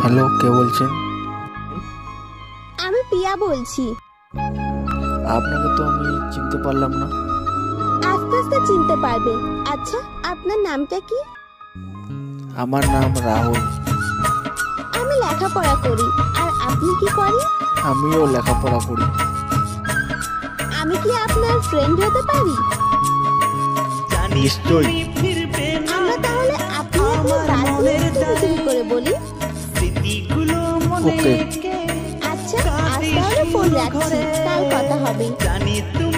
Hello কে বলছেন আমি পিয়া বলছি। আপনাকে তো আমি চিনতে পারলাম না। আস্তে আস্তে চিনতে পারবে। আচ্ছা আপনার নামটা কি? আমার নাম রাহুল। আমি লেখাপড়া করি। আর আপনি কি করেন? আমিও লেখাপড়া করি। আমি কি আপনার ফ্রেন্ড হতে পারি? নিশ্চয়ই আমরা তাহলে আপনি আপনার শুরু করে বলি। ওকে আচ্ছা আজ তাহলে ফোন রাখছি কাল কথা হবে। জানি তুই